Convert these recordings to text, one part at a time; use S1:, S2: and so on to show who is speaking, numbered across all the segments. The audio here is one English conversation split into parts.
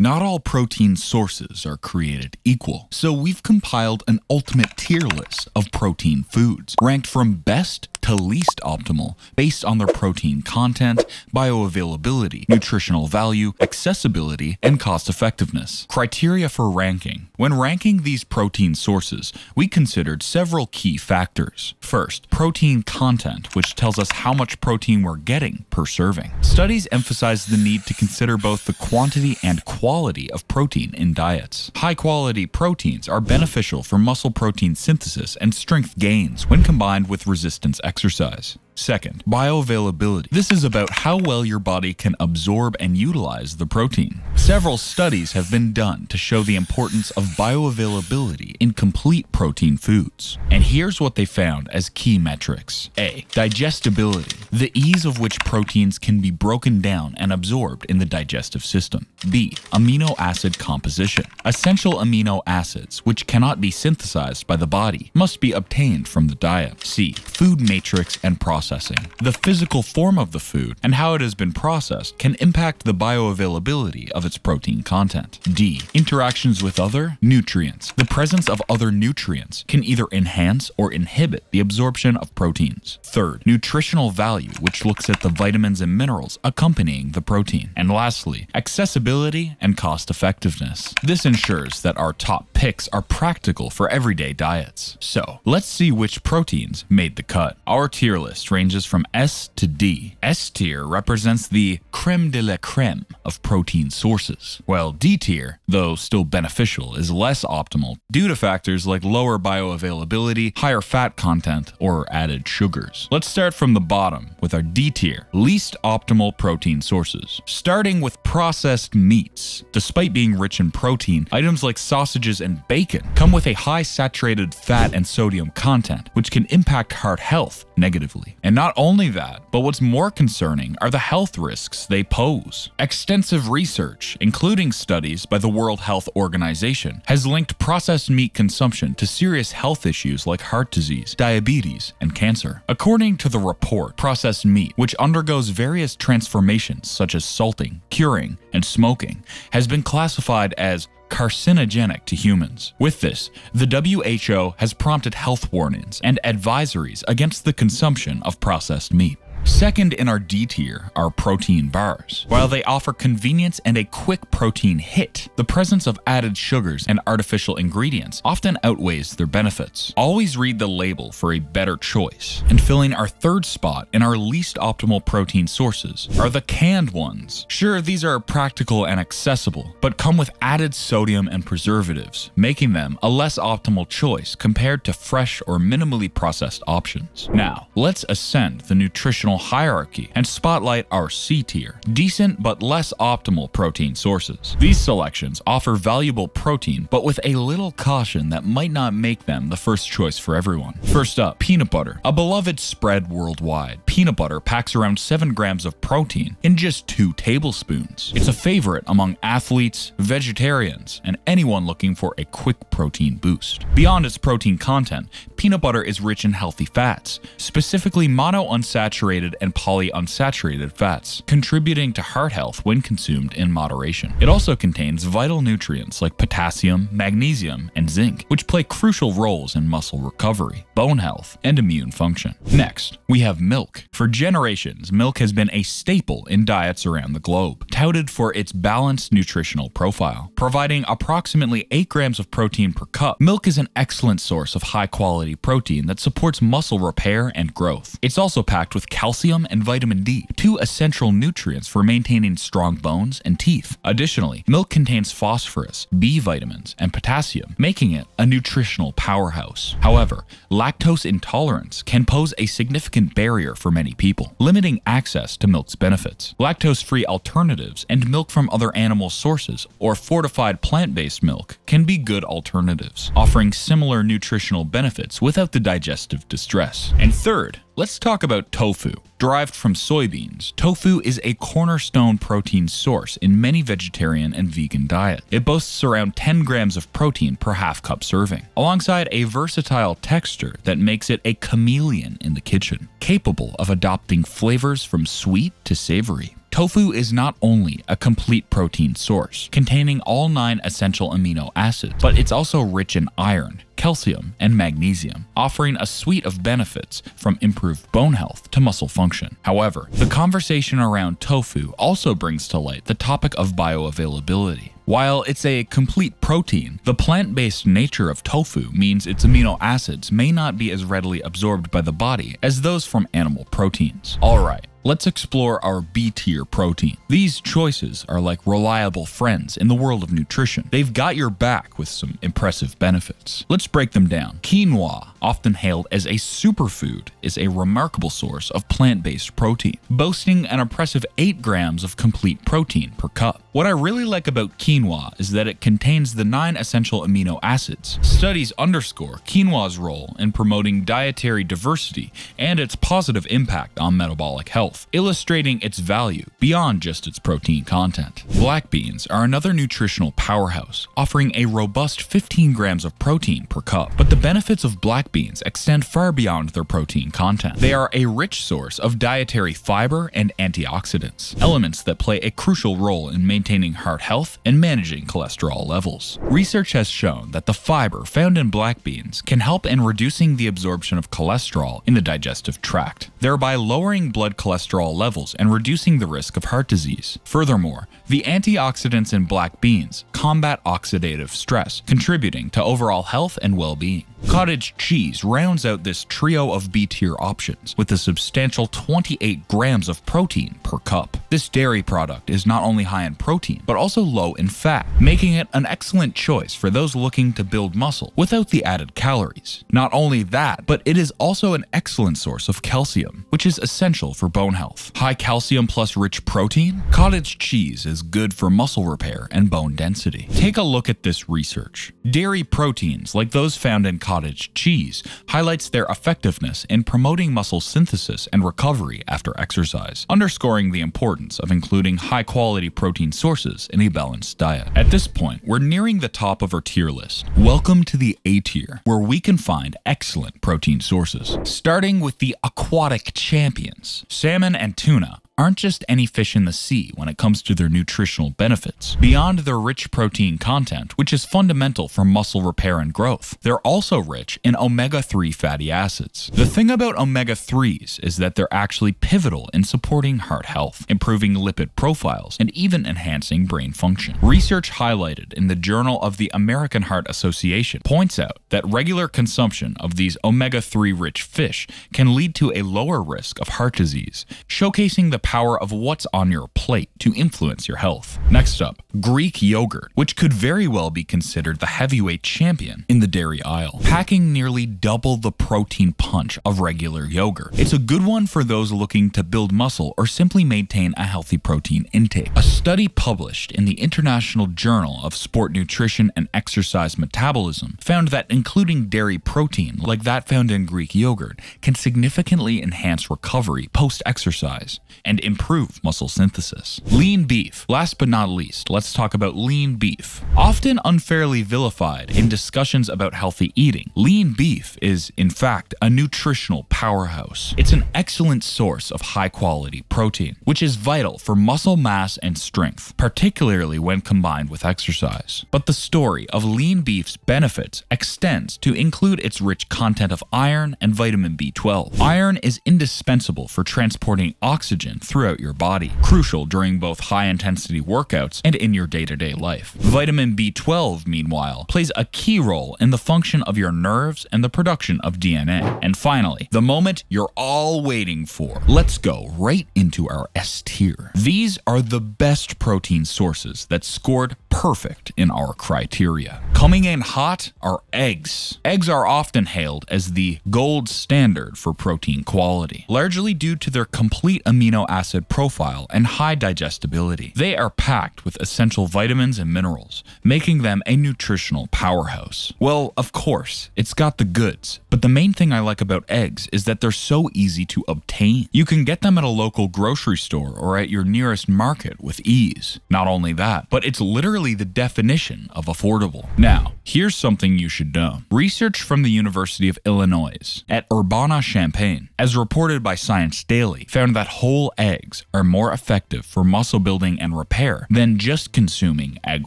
S1: Not all protein sources are created equal, so we've compiled an ultimate tier list of protein foods, ranked from best to least optimal based on their protein content, bioavailability, nutritional value, accessibility, and cost effectiveness. Criteria for ranking. When ranking these protein sources, we considered several key factors. First, protein content, which tells us how much protein we're getting per serving. Studies emphasize the need to consider both the quantity and quality of protein in diets. High quality proteins are beneficial for muscle protein synthesis and strength gains when combined with resistance exercise. Second, bioavailability. This is about how well your body can absorb and utilize the protein. Several studies have been done to show the importance of bioavailability in complete protein foods. And here's what they found as key metrics. A. Digestibility. The ease of which proteins can be broken down and absorbed in the digestive system. B. Amino acid composition. Essential amino acids, which cannot be synthesized by the body, must be obtained from the diet. C. Food matrix and process processing. The physical form of the food and how it has been processed can impact the bioavailability of its protein content. D. Interactions with other nutrients. The presence of other nutrients can either enhance or inhibit the absorption of proteins. Third, nutritional value, which looks at the vitamins and minerals accompanying the protein. And lastly, accessibility and cost effectiveness. This ensures that our top picks are practical for everyday diets. So, let's see which proteins made the cut. Our tier list ranges from S to D. S tier represents the creme de la creme of protein sources, while D tier, though still beneficial, is less optimal due to factors like lower bioavailability, higher fat content, or added sugars. Let's start from the bottom with our D tier, least optimal protein sources. Starting with processed meats. Despite being rich in protein, items like sausages and bacon come with a high saturated fat and sodium content, which can impact heart health negatively. And not only that, but what's more concerning are the health risks they pose. Extensive research, including studies by the World Health Organization, has linked processed meat consumption to serious health issues like heart disease, diabetes, and cancer. According to the report, processed meat, which undergoes various transformations such as salting, curing, and smoking, has been classified as carcinogenic to humans. With this, the WHO has prompted health warnings and advisories against the consumption of processed meat. Second in our D tier are protein bars. While they offer convenience and a quick protein hit, the presence of added sugars and artificial ingredients often outweighs their benefits. Always read the label for a better choice. And filling our third spot in our least optimal protein sources are the canned ones. Sure, these are practical and accessible, but come with added sodium and preservatives, making them a less optimal choice compared to fresh or minimally processed options. Now, let's ascend the nutritional hierarchy and spotlight our C tier, decent but less optimal protein sources. These selections offer valuable protein, but with a little caution that might not make them the first choice for everyone. First up, peanut butter. A beloved spread worldwide, peanut butter packs around 7 grams of protein in just 2 tablespoons. It's a favorite among athletes, vegetarians, and anyone looking for a quick protein boost. Beyond its protein content, peanut butter is rich in healthy fats, specifically monounsaturated and polyunsaturated fats, contributing to heart health when consumed in moderation. It also contains vital nutrients like potassium, magnesium, and zinc, which play crucial roles in muscle recovery, bone health, and immune function. Next, we have milk. For generations, milk has been a staple in diets around the globe, touted for its balanced nutritional profile. Providing approximately 8 grams of protein per cup, milk is an excellent source of high quality protein that supports muscle repair and growth. It's also packed with calcium calcium and vitamin D, two essential nutrients for maintaining strong bones and teeth. Additionally, milk contains phosphorus, B vitamins, and potassium, making it a nutritional powerhouse. However, lactose intolerance can pose a significant barrier for many people, limiting access to milk's benefits. Lactose-free alternatives and milk from other animal sources or fortified plant-based milk can be good alternatives, offering similar nutritional benefits without the digestive distress. And third, Let's talk about tofu. Derived from soybeans, tofu is a cornerstone protein source in many vegetarian and vegan diets. It boasts around 10 grams of protein per half cup serving, alongside a versatile texture that makes it a chameleon in the kitchen, capable of adopting flavors from sweet to savory. Tofu is not only a complete protein source, containing all nine essential amino acids, but it's also rich in iron, calcium, and magnesium, offering a suite of benefits from improved bone health to muscle function. However, the conversation around tofu also brings to light the topic of bioavailability. While it's a complete protein, the plant-based nature of tofu means its amino acids may not be as readily absorbed by the body as those from animal proteins. Alright, Let's explore our B tier protein. These choices are like reliable friends in the world of nutrition. They've got your back with some impressive benefits. Let's break them down. Quinoa, often hailed as a superfood, is a remarkable source of plant based protein, boasting an impressive 8 grams of complete protein per cup. What I really like about quinoa is that it contains the 9 essential amino acids. Studies underscore quinoa's role in promoting dietary diversity and its positive impact on metabolic health health, illustrating its value beyond just its protein content. Black beans are another nutritional powerhouse, offering a robust 15 grams of protein per cup. But the benefits of black beans extend far beyond their protein content. They are a rich source of dietary fiber and antioxidants, elements that play a crucial role in maintaining heart health and managing cholesterol levels. Research has shown that the fiber found in black beans can help in reducing the absorption of cholesterol in the digestive tract, thereby lowering blood cholesterol cholesterol levels and reducing the risk of heart disease. Furthermore, the antioxidants in black beans combat oxidative stress, contributing to overall health and well-being. Cottage cheese rounds out this trio of B-tier options with a substantial 28 grams of protein per cup. This dairy product is not only high in protein, but also low in fat, making it an excellent choice for those looking to build muscle without the added calories. Not only that, but it is also an excellent source of calcium, which is essential for bone health. High calcium plus rich protein? Cottage cheese is good for muscle repair and bone density. Take a look at this research. Dairy proteins, like those found in cottage cheese, highlights their effectiveness in promoting muscle synthesis and recovery after exercise, underscoring the importance of including high-quality protein sources in a balanced diet. At this point, we're nearing the top of our tier list. Welcome to the A tier, where we can find excellent protein sources. Starting with the aquatic champions, salmon and tuna aren't just any fish in the sea when it comes to their nutritional benefits. Beyond their rich protein content, which is fundamental for muscle repair and growth, they're also rich in omega-3 fatty acids. The thing about omega-3s is that they're actually pivotal in supporting heart health, improving lipid profiles, and even enhancing brain function. Research highlighted in the Journal of the American Heart Association points out that regular consumption of these omega-3 rich fish can lead to a lower risk of heart disease, showcasing the power of what's on your plate to influence your health. Next up, Greek yogurt, which could very well be considered the heavyweight champion in the dairy aisle, packing nearly double the protein punch of regular yogurt. It's a good one for those looking to build muscle or simply maintain a healthy protein intake. A study published in the International Journal of Sport Nutrition and Exercise Metabolism found that including dairy protein, like that found in Greek yogurt, can significantly enhance recovery post-exercise and improve muscle synthesis. Lean beef. Last but not least, let's talk about lean beef. Often unfairly vilified in discussions about healthy eating, lean beef is, in fact, a nutritional powerhouse. It's an excellent source of high quality protein, which is vital for muscle mass and strength, particularly when combined with exercise. But the story of lean beef's benefits extends to include its rich content of iron and vitamin B12. Iron is indispensable for transporting oxygen throughout your body, crucial during both high intensity workouts and in your day to day life. Vitamin B12, meanwhile, plays a key role in the function of your nerves and the production of DNA. And finally, the moment you're all waiting for. Let's go right into our S tier. These are the best protein sources that scored perfect in our criteria. Coming in hot are eggs. Eggs are often hailed as the gold standard for protein quality, largely due to their complete amino acid profile and high digestibility. They are packed with essential vitamins and minerals, making them a nutritional powerhouse. Well, of course, it's got the goods, but the main thing I like about eggs is that they're so easy to obtain. You can get them at a local grocery store or at your nearest market with ease. Not only that, but it's literally the definition of affordable. Now, here's something you should know. Research from the University of Illinois at Urbana-Champaign, as reported by Science Daily, found that whole eggs are more effective for muscle building and repair than just consuming egg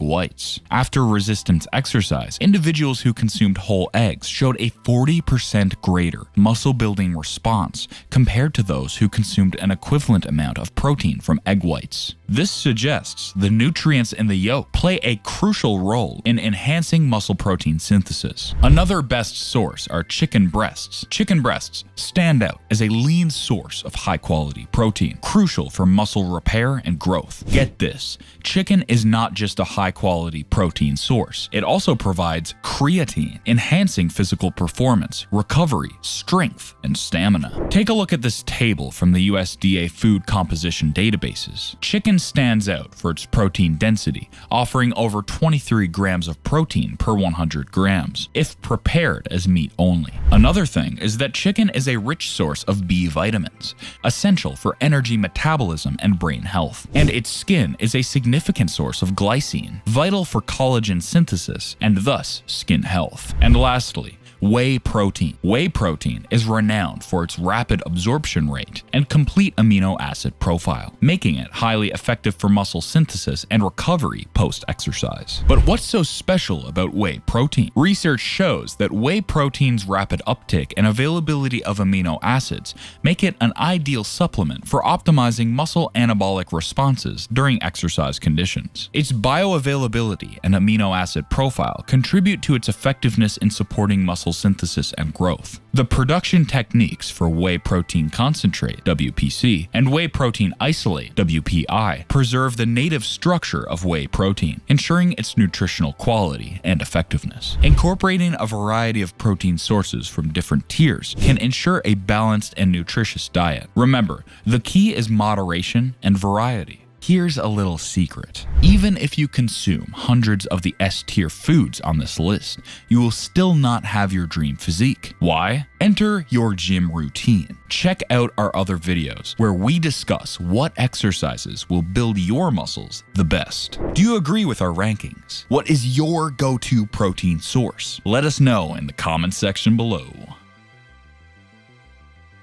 S1: whites. After resistance exercise, individuals who consumed whole eggs showed a 40% greater muscle building response compared to those who consumed an equivalent amount of protein from egg whites. This suggests the nutrients in the yolk play a crucial role in enhancing muscle protein synthesis. Another best source are chicken breasts. Chicken breasts stand out as a lean source of high quality protein, crucial for muscle repair and growth. Get this, chicken is not just a high quality protein source, it also provides creatine, enhancing physical performance, recovery, strength, and stamina. Take a look at this table from the USDA food composition databases. Chicken stands out for its protein density, offering over 23 grams of protein per 100 grams, if prepared as meat only. Another thing is that chicken is a rich source of B vitamins, essential for energy metabolism and brain health. And its skin is a significant source of glycine, vital for collagen synthesis and thus skin health. And lastly, Whey protein. Whey protein is renowned for its rapid absorption rate and complete amino acid profile, making it highly effective for muscle synthesis and recovery post-exercise. But what's so special about whey protein? Research shows that whey protein's rapid uptake and availability of amino acids make it an ideal supplement for optimizing muscle anabolic responses during exercise conditions. Its bioavailability and amino acid profile contribute to its effectiveness in supporting muscle synthesis and growth. The production techniques for whey protein concentrate, WPC, and whey protein isolate, WPI, preserve the native structure of whey protein, ensuring its nutritional quality and effectiveness. Incorporating a variety of protein sources from different tiers can ensure a balanced and nutritious diet. Remember, the key is moderation and variety. Here's a little secret. Even if you consume hundreds of the S tier foods on this list, you will still not have your dream physique. Why? Enter your gym routine. Check out our other videos where we discuss what exercises will build your muscles the best. Do you agree with our rankings? What is your go-to protein source? Let us know in the comment section below.